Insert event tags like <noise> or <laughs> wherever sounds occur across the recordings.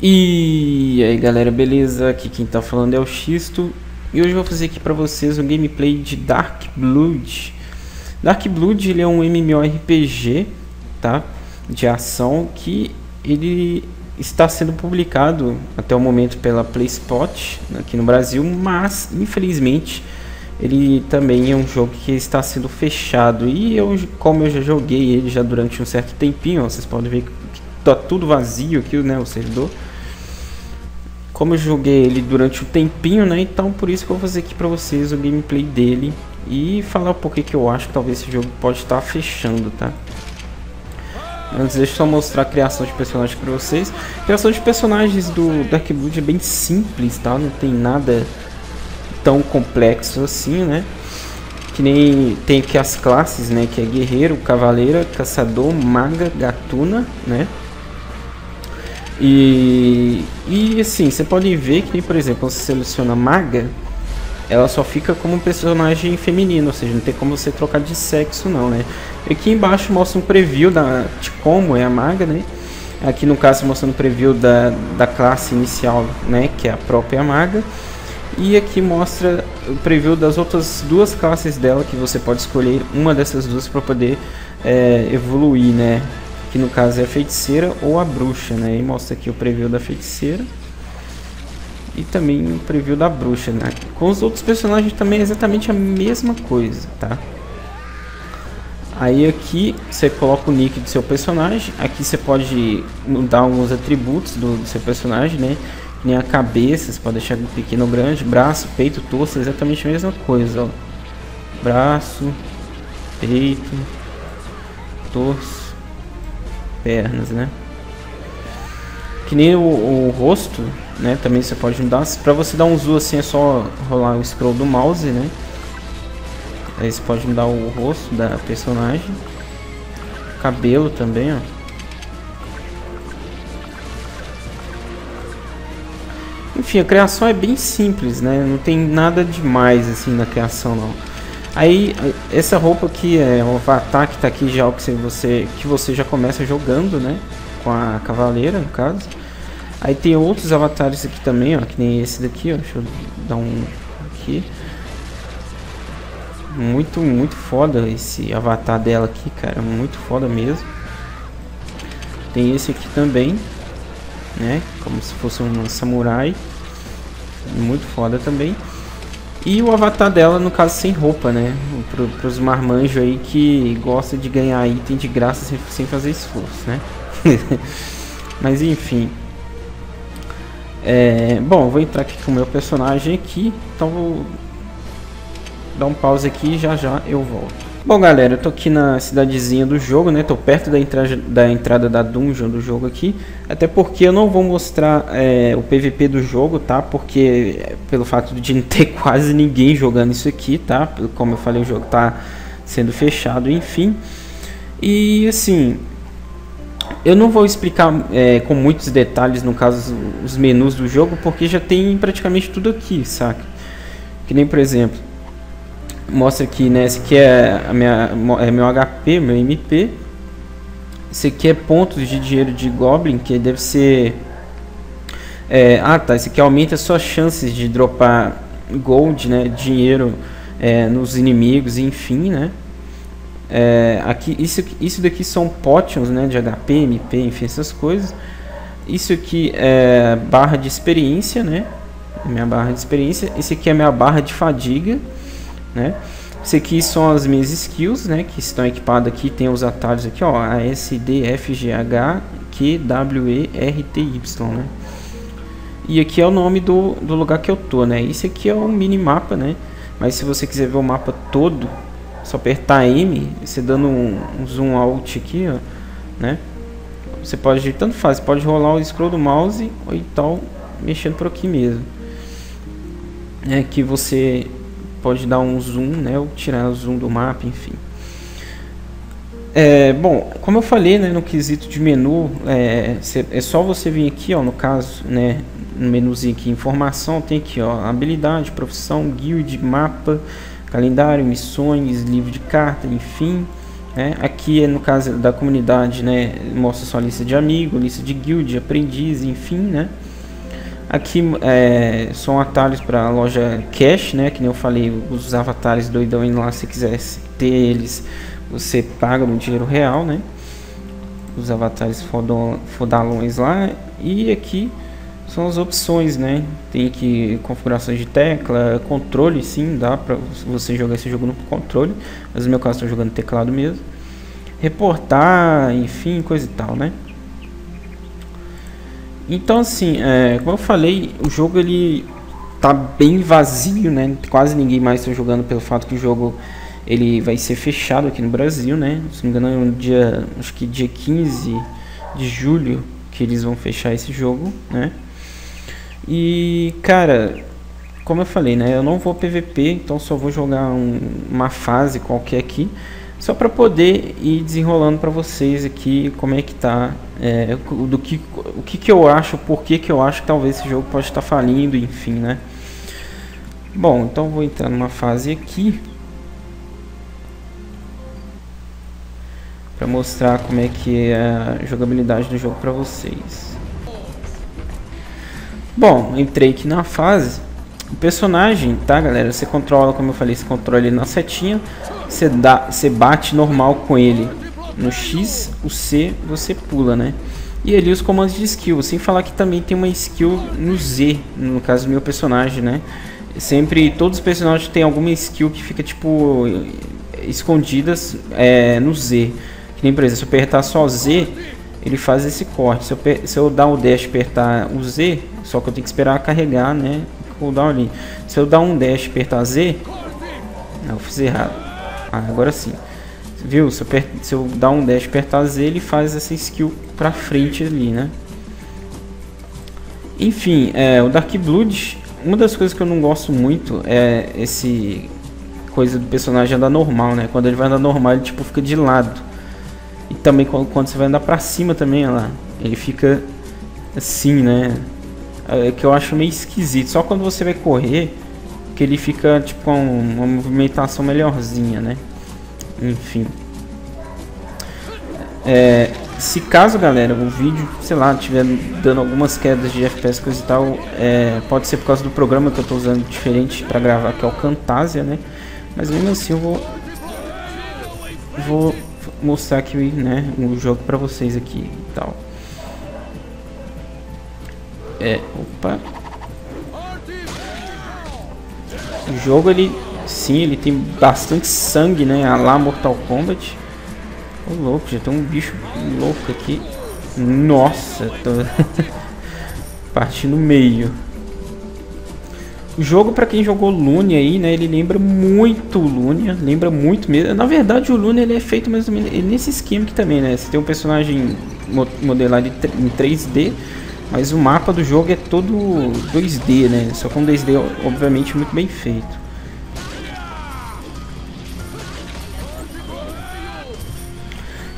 E aí galera, beleza? Aqui quem tá falando é o Xisto e hoje eu vou fazer aqui pra vocês um gameplay de Dark Blood. Dark Blood ele é um MMORPG, tá? De ação que ele está sendo publicado até o momento pela PlaySpot aqui no Brasil, mas infelizmente ele também é um jogo que está sendo fechado e eu como eu já joguei ele já durante um certo tempinho, vocês podem ver que tá tudo vazio aqui, né, o servidor como eu joguei ele durante um tempinho, né? Então por isso que eu vou fazer aqui pra vocês o gameplay dele e falar um pouquinho que eu acho que talvez esse jogo pode estar fechando, tá? Antes deixa eu só mostrar a criação de personagens para vocês. A criação de personagens do Dark Blood é bem simples, tá? Não tem nada tão complexo assim, né? Que nem tem aqui as classes, né? Que é guerreiro, cavaleira, caçador, maga, gatuna, né? E, e assim, você pode ver que, por exemplo, você seleciona maga, ela só fica como personagem feminino, ou seja, não tem como você trocar de sexo não, né? Aqui embaixo mostra um preview da, de como é a maga, né? Aqui no caso mostrando um preview da, da classe inicial, né? Que é a própria maga. E aqui mostra o preview das outras duas classes dela, que você pode escolher uma dessas duas para poder é, evoluir, né? que no caso é a feiticeira ou a bruxa, né? E mostra aqui o preview da feiticeira e também o preview da bruxa, né? Com os outros personagens também é exatamente a mesma coisa, tá? Aí aqui você coloca o nick do seu personagem, aqui você pode mudar alguns atributos do, do seu personagem, né? Nem a cabeça, você pode deixar pequeno ou grande, braço, peito, torso, exatamente a mesma coisa, ó. Braço, peito, torso, pernas, né? Que nem o, o, rosto, né? Também você pode mudar. Para você dar um zoom assim é só rolar o scroll do mouse, né? Aí você pode mudar o rosto da personagem. Cabelo também, ó. Enfim, a criação é bem simples, né? Não tem nada demais assim na criação não. Aí essa roupa aqui é o avatar que tá aqui já que você que você já começa jogando, né? Com a cavaleira, no caso. Aí tem outros avatares aqui também, ó, que nem esse daqui, ó. Deixa eu dar um aqui. Muito, muito foda esse avatar dela aqui, cara, muito foda mesmo. Tem esse aqui também, né? Como se fosse um samurai. Muito foda também. E o avatar dela, no caso, sem roupa, né? Pro, pros marmanjos aí que gostam de ganhar item de graça sem, sem fazer esforço, né? <laughs> Mas enfim. É, bom, vou entrar aqui com o meu personagem aqui. Então vou dar um pause aqui e já já eu volto. Bom galera, eu tô aqui na cidadezinha do jogo, né? Tô perto da, entra da entrada da dungeon do jogo aqui. Até porque eu não vou mostrar é, o PVP do jogo, tá? Porque pelo fato de não ter <laughs> quase ninguém jogando isso aqui, tá? Como eu falei, o jogo tá sendo fechado, enfim. E assim, eu não vou explicar é, com muitos detalhes, no caso, os menus do jogo, porque já tem praticamente tudo aqui, saca? Que nem, por exemplo, mostra aqui, né? Esse aqui é, a minha, é meu HP, meu MP. Esse aqui é pontos de dinheiro de Goblin, que deve ser... É, ah, tá. Esse aqui aumenta suas chances de dropar gold, né? Dinheiro é, nos inimigos, enfim, né? É, aqui, isso, isso daqui são potions, né? De HP, MP, enfim, essas coisas. Isso aqui é barra de experiência, né? Minha barra de experiência. Esse aqui é minha barra de fadiga né? Esse aqui são as minhas skills, né? Que estão equipadas aqui, tem os atalhos aqui, ó, A, S, D, F, G, H, Q, W, E, R, T, Y, né? E aqui é o nome do, do lugar que eu tô, né? Isso aqui é um minimapa, né? Mas se você quiser ver o mapa todo, só apertar M, você dando um, um zoom out aqui, ó, né? Você pode, tanto faz, pode rolar o scroll do mouse ou então mexendo por aqui mesmo. É que você pode dar um zoom, né, ou tirar o zoom do mapa, enfim. É, bom, como eu falei, né, no quesito de menu, é, é só você vir aqui, ó, no caso, né, no menuzinho aqui, informação, tem aqui, ó, habilidade, profissão, guild, mapa, calendário, missões, livro de carta, enfim, Né? Aqui é no caso da comunidade, né? Mostra sua lista de amigos, lista de guild, aprendiz, enfim, né? Aqui é, são atalhos para a loja Cash, né? Que nem eu falei, os avatares doidão indo lá, se quiser ter eles, você paga no dinheiro real, né? Os avatares fodalões lá. E aqui são as opções, né? Tem aqui configurações de tecla, controle, sim, dá para você jogar esse jogo no controle, mas no meu caso estou jogando teclado mesmo. Reportar, enfim, coisa e tal, né? Então, assim, é, como eu falei, o jogo ele tá bem vazio, né? Quase ninguém mais está jogando pelo fato que o jogo ele vai ser fechado aqui no Brasil, né? Se não me engano, no dia, acho que dia 15 de julho que eles vão fechar esse jogo, né? E, cara, como eu falei, né? Eu não vou PVP, então só vou jogar um, uma fase qualquer aqui. Só para poder ir desenrolando para vocês aqui como é que tá, é, do que, o que, que eu acho, por que, que eu acho que talvez esse jogo pode estar tá falindo, enfim, né? Bom, então vou entrar numa fase aqui. para mostrar como é que é a jogabilidade do jogo para vocês. Bom, entrei aqui na fase. O personagem, tá galera? Você controla, como eu falei, você controla ele na setinha. Você, dá, você bate normal com ele no X, o C você pula, né? E ali os comandos de skill, sem falar que também tem uma skill no Z, no caso do meu personagem, né? Sempre, todos os personagens têm alguma skill que fica, tipo, escondidas é, no Z. Que nem, por exemplo, se eu apertar só Z, ele faz esse corte. Se eu, se eu dar o dash e apertar o Z, só que eu tenho que esperar carregar, né? Cooldown ali. Se eu dar um dash e apertar Z, não, eu fiz errado. Ah, agora sim. Viu? Se eu, se eu dar um dash e apertar Z, ele faz essa skill pra frente ali, né? Enfim, é, o Dark Blood, uma das coisas que eu não gosto muito é esse coisa do personagem andar normal, né? Quando ele vai andar normal, ele tipo fica de lado. E também quando, você vai andar pra cima também, lá, ele fica assim, né? É que eu acho meio esquisito. Só quando você vai correr, que ele fica tipo com uma movimentação melhorzinha, né? Enfim. É, se caso, galera, o vídeo, sei lá, tiver dando algumas quedas de FPS coisa e tal, é, pode ser por causa do programa que eu estou usando diferente para gravar, que é o Camtasia, né? Mas mesmo assim eu vou vou mostrar aqui, né, o jogo para vocês aqui e tal. É, opa. O jogo ele sim, ele tem bastante sangue, né, a lá Mortal Kombat. Ô louco, já tem um bicho louco aqui. Nossa, tô <laughs> partindo no meio. O jogo, para quem jogou Lune aí, né, ele lembra muito Lune, lembra muito mesmo. Na verdade, o Lune ele é feito mais ou menos nesse esquema aqui também, né? Você tem um personagem modelado em 3D, mas o mapa do jogo é todo 2D, né? Só com 2D, obviamente, muito bem feito.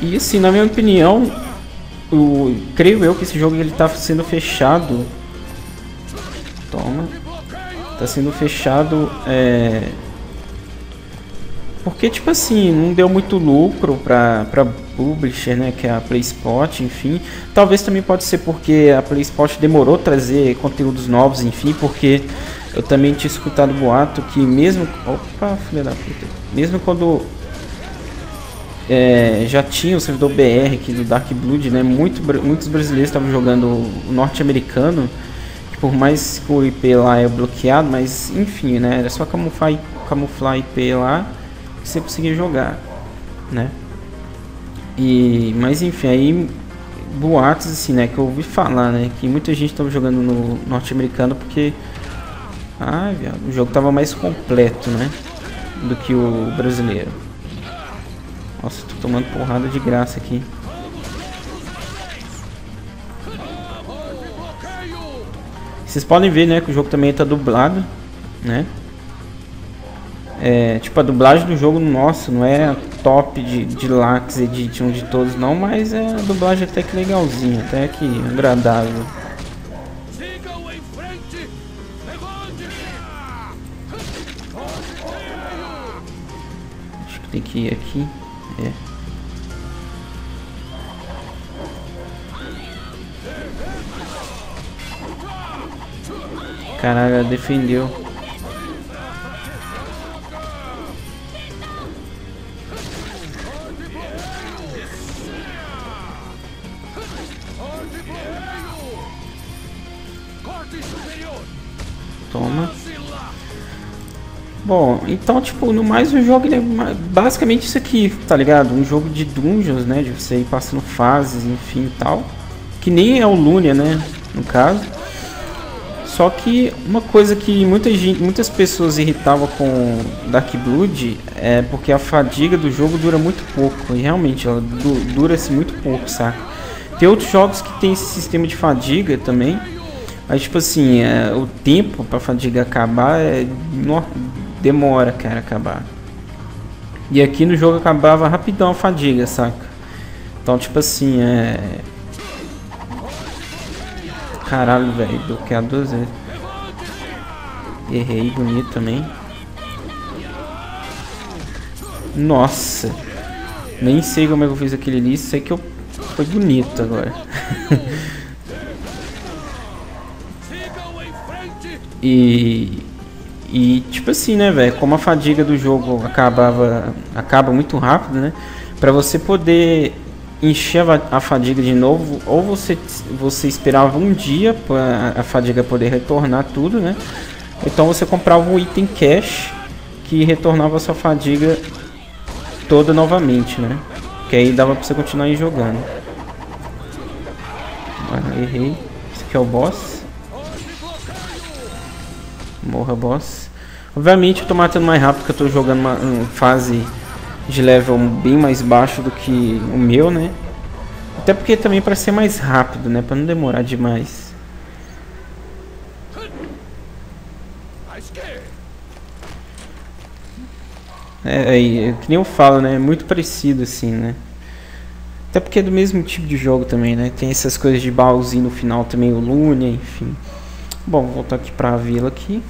E assim, na minha opinião, o, creio eu que esse jogo ele tá sendo fechado. Toma tá sendo fechado é... porque tipo assim não deu muito lucro para para publisher né que é a PlaySpot enfim talvez também pode ser porque a PlaySpot demorou a trazer conteúdos novos enfim porque eu também tinha escutado boato que mesmo opa filha da puta mesmo quando é, já tinha o servidor BR aqui do Dark Blood né muito muitos brasileiros estavam jogando o norte-americano por mais que o IP lá é bloqueado, mas enfim, né? Era só camuflar, camuflar IP lá que você conseguia jogar, né? E, mas enfim, aí boatos assim, né? Que eu ouvi falar, né? Que muita gente estava jogando no norte-americano porque ah, o jogo tava mais completo, né? Do que o brasileiro. Nossa, tô tomando porrada de graça aqui. Vocês podem ver, né, que o jogo também está dublado, né? É, tipo, a dublagem do jogo, nossa, não é top de, de Lax Edition de todos não, mas é a dublagem até que legalzinha, até que agradável. Acho que tem que ir aqui, é. Caralho, defendeu. Toma. Bom, então, tipo, no mais o jogo é basicamente isso aqui, tá ligado? Um jogo de dungeons, né? De você ir passando fases, enfim e tal. Que nem é o Lunia, né? No caso. Só que uma coisa que muita gente, muitas pessoas irritavam com Dark Blood é porque a fadiga do jogo dura muito pouco. E realmente ela du dura-se muito pouco, saca? Tem outros jogos que tem esse sistema de fadiga também. Mas tipo assim, é, o tempo pra fadiga acabar é, no, demora, cara, acabar. E aqui no jogo acabava rapidão a fadiga, saca? Então, tipo assim, é... Caralho, velho, bloqueado duas vezes. Errei, bonito também. Nossa. Nem sei como é que eu fiz aquele ali, sei que eu... foi bonito agora. <laughs> e e tipo assim, né, velho, como a fadiga do jogo acabava acaba muito rápido, né? Para você poder encher a, fadiga de novo, ou você você esperava um dia para a fadiga poder retornar tudo, né? Então você comprava um item cash que retornava a sua fadiga toda novamente, né? Que aí dava para você continuar jogando. Ah, errei. Esse aqui é o boss. Morra, boss. Obviamente eu tô matando mais rápido porque eu tô jogando uma, uma fase de level bem mais baixo do que o meu, né? Até porque também para ser mais rápido, né? Para não demorar demais. É, é, é, que nem eu falo, né? É muito parecido assim, né? Até porque é do mesmo tipo de jogo também, né? Tem essas coisas de baúzinho no final também, o Lunia, enfim. Bom, voltar aqui pra vila aqui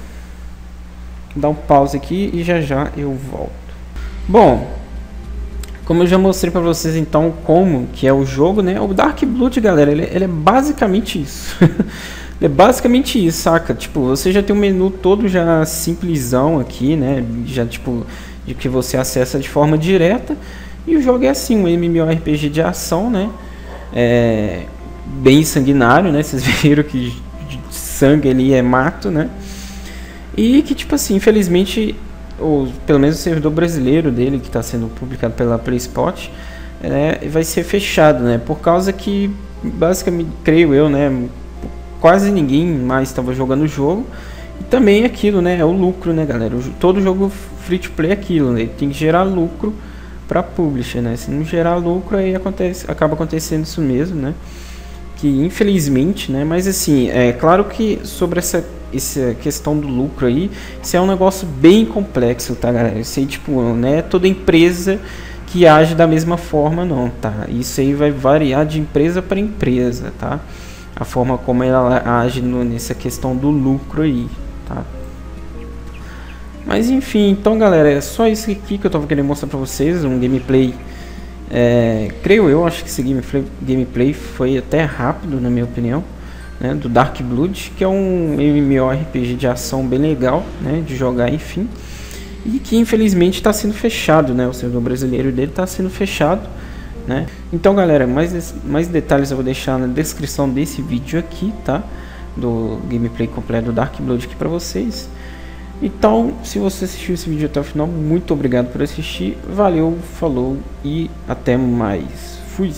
dar um pause aqui e já já eu volto. Bom, como eu já mostrei para vocês então como que é o jogo, né? O Dark Blood, galera, ele, ele é basicamente isso. <laughs> é basicamente isso, saca? Tipo, você já tem um menu todo já simplesão aqui, né? Já tipo de que você acessa de forma direta. E o jogo é assim, um MMORPG de ação, né? É bem sanguinário, né? Vocês <laughs> viram que sangue ali é mato, né? E que, tipo assim, infelizmente, ou pelo menos o servidor brasileiro dele, que está sendo publicado pela PlaySpot, é, vai ser fechado, né? Por causa que, basicamente, creio eu, né? Quase ninguém mais estava jogando o jogo. E também aquilo, né? É o lucro, né, galera? todo jogo free to play é aquilo, né? Tem que gerar lucro para publisher, né? Se não gerar lucro, aí acontece, acaba acontecendo isso mesmo, né? Que infelizmente, né? Mas assim, é claro que sobre essa essa questão do lucro aí, isso é um negócio bem complexo, tá, galera? Isso aí, tipo, não é toda empresa que age da mesma forma, não, tá? Isso aí vai variar de empresa para empresa, tá? A forma como ela age no, nessa questão do lucro aí, tá? Mas enfim, então galera, é só isso aqui que eu tava querendo mostrar pra vocês, um gameplay, é, creio eu, acho que esse gameplay, gameplay foi até rápido, na minha opinião né, do Dark Blood, que é um MMORPG de ação bem legal, né, de jogar, enfim, e que infelizmente está sendo fechado, né, o servidor brasileiro dele está sendo fechado, né. Então, galera, mais mais detalhes eu vou deixar na descrição desse vídeo aqui, tá, do gameplay completo do Dark Blood aqui para vocês. Então, se você assistiu esse vídeo até o final, muito obrigado por assistir, valeu, falou e até mais. Fui!